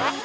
I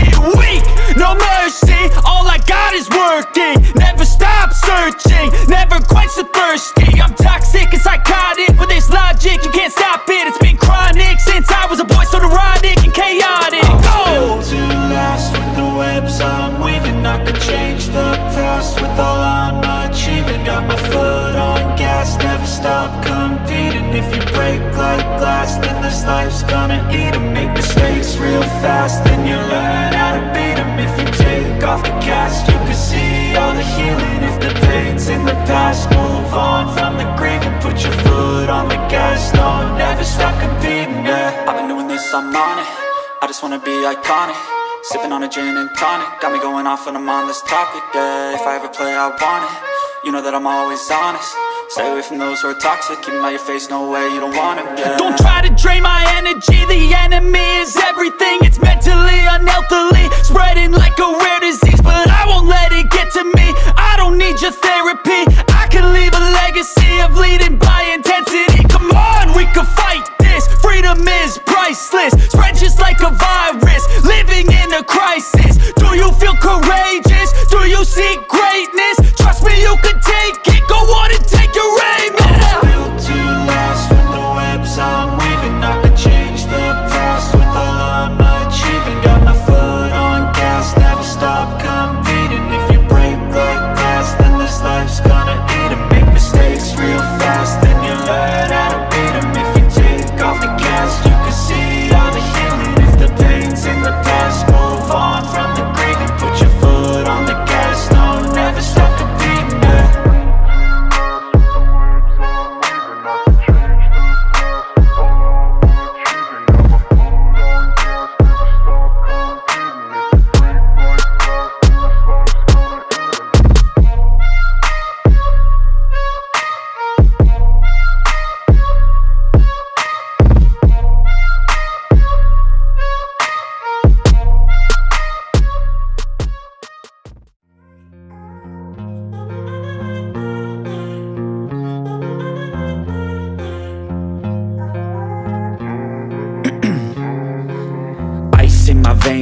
this You can't stop it, it's been chronic Since I was a boy, so neurotic and chaotic. Go! built to last with the webs I'm weaving. I could change the past with all I'm achieving. Got my foot on gas, never stop competing. If you break like glass, then this life's gonna eat 'em. Make mistakes real fast, then you learn how to beat 'em. If you take off the cast, you can see all the healing. If the pain's in the past, move on from the grave And put your foot on the gas, no, never stop competing, yeah. I've been doing this, I'm on it. I just wanna be iconic. Sipping on a gin and tonic. Got me going off on this topic, yeah. If I ever play, I want it. You know that I'm always honest. Stay away from those who are toxic. Keep 'em out your face, no way, you don't want it, yeah. Don't try to drain my priceless Spread just like a virus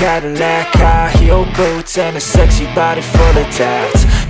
Cadillac High heel boots and a sexy body full of tats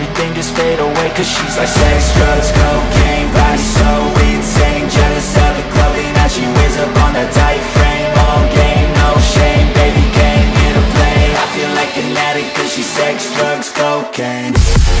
just fade away Cause she's like sex, drugs, cocaine Body so insane. Jealous of the clothing that she wears up on a tight frame. All game, no shame Baby, came here to play. I feel like an addict Cause she's sex, drugs, cocaine